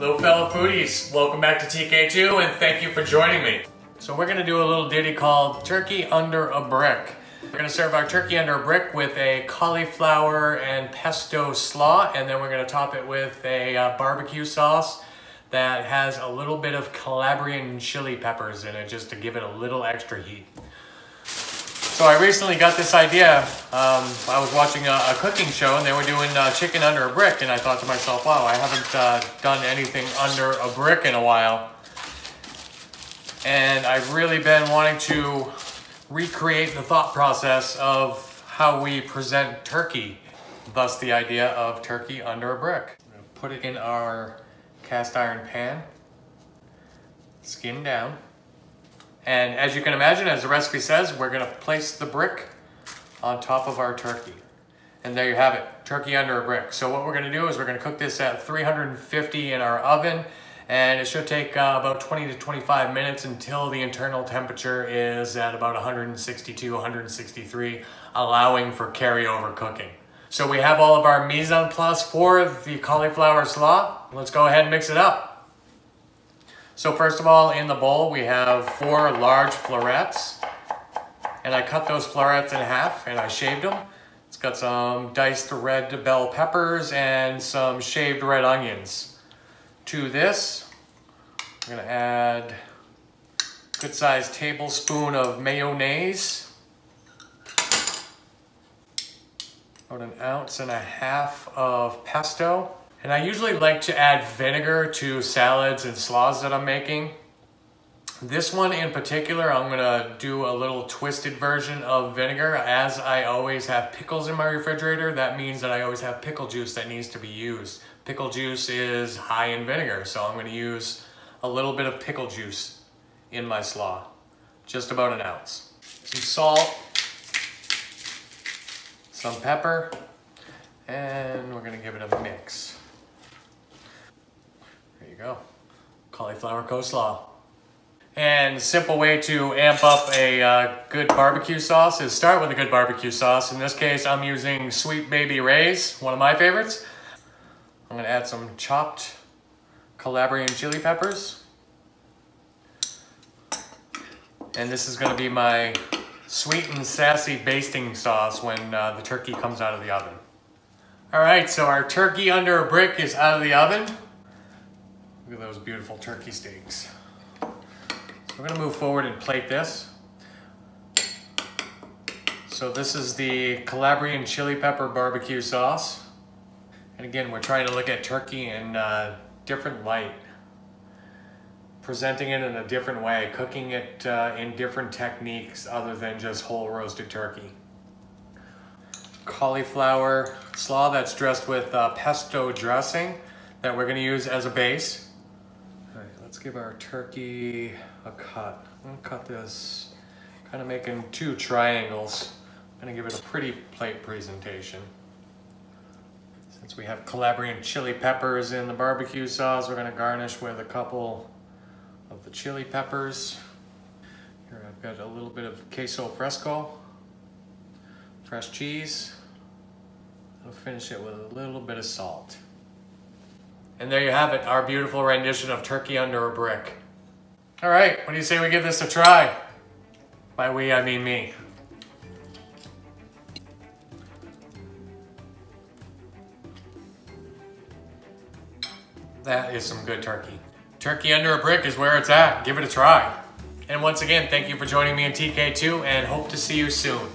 Little fellow foodies, welcome back to TK2 and thank you for joining me. So we're gonna do a little ditty called Turkey Under a Brick. We're gonna serve our turkey under a brick with a cauliflower and pesto slaw and then we're gonna top it with a uh, barbecue sauce that has a little bit of Calabrian chili peppers in it just to give it a little extra heat. So I recently got this idea. Um, I was watching a, a, cooking show and they were doing uh, chicken under a brick and I thought to myself, wow, I haven't uh, done anything under a brick in a while. And I've really been wanting to recreate the thought process of how we present turkey. Thus the idea of turkey under a brick. Put it in our cast iron pan, skin down. And as you can imagine, as the recipe says, we're gonna place the brick on top of our turkey. And there you have it, turkey under a brick. So what we're gonna do is we're gonna cook this at 350 in our oven and it should take uh, about 20 to 25 minutes until the internal temperature is at about 162, 163, allowing for carryover cooking. So we have all of our mise en place for the cauliflower slaw. Let's go ahead and mix it up. So first of all, in the bowl, we have four large florets. And I cut those florets in half and I shaved them. It's got some diced red bell peppers and some shaved red onions. To this, I'm gonna add a good sized tablespoon of mayonnaise. About an ounce and a half of pesto. And I usually like to add vinegar to salads and slaws that I'm making. This one in particular, I'm gonna do a little twisted version of vinegar. As I always have pickles in my refrigerator, that means that I always have pickle juice that needs to be used. Pickle juice is high in vinegar, so I'm gonna use a little bit of pickle juice in my slaw. Just about an ounce. Some salt, some pepper, and we're gonna give it a mix go. Cauliflower coleslaw. And simple way to amp up a uh, good barbecue sauce is start with a good barbecue sauce. In this case, I'm using Sweet Baby Ray's, one of my favorites. I'm gonna add some chopped Calabrian chili peppers. And this is gonna be my sweet and sassy basting sauce when uh, the turkey comes out of the oven. All right, so our turkey under a brick is out of the oven. Look at those beautiful turkey steaks. So we're gonna move forward and plate this. So this is the Calabrian chili pepper barbecue sauce. And again, we're trying to look at turkey in a different light. Presenting it in a different way, cooking it uh, in different techniques other than just whole roasted turkey. Cauliflower slaw that's dressed with uh, pesto dressing that we're gonna use as a base. Let's give our turkey a cut. I'm gonna cut this, kind of making two triangles. I'm gonna give it a pretty plate presentation. Since we have Calabrian chili peppers in the barbecue sauce, we're gonna garnish with a couple of the chili peppers. Here I've got a little bit of queso fresco, fresh cheese. I'll finish it with a little bit of salt. And there you have it, our beautiful rendition of Turkey Under a Brick. All right, what do you say we give this a try? By we, I mean me. That is some good turkey. Turkey under a brick is where it's at. Give it a try. And once again, thank you for joining me in TK2 and hope to see you soon.